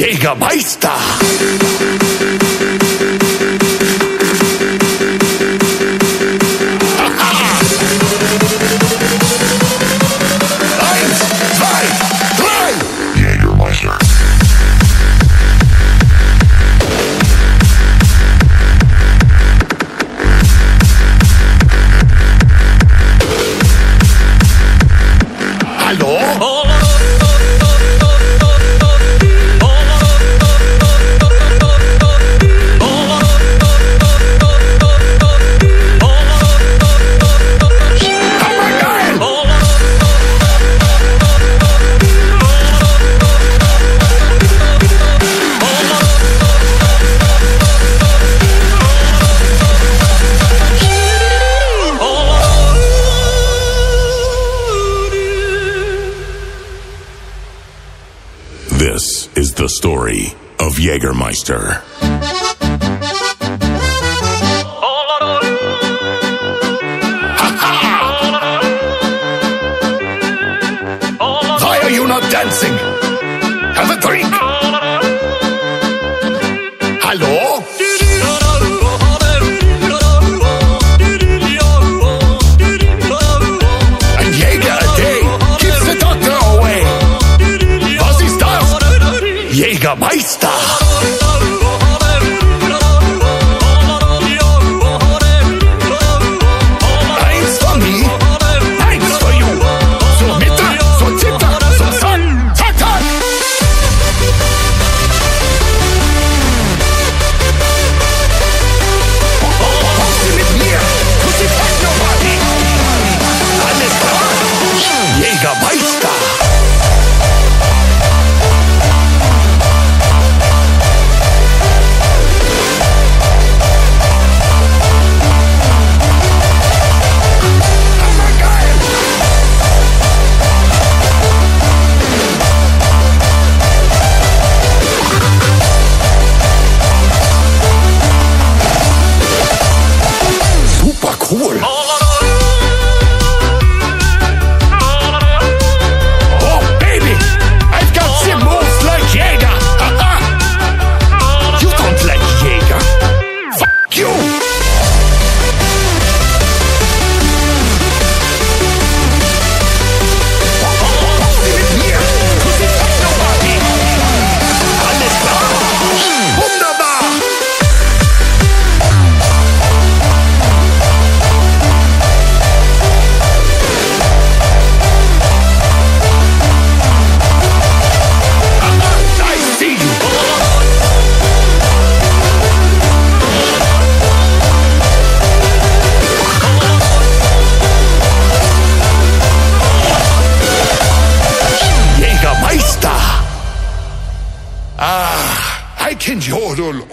Jägermeister! ¿Aló? This is the story of Jägermeister. Why are you not dancing? Have a drink. Hello? Baista! cool. 千机号的龙。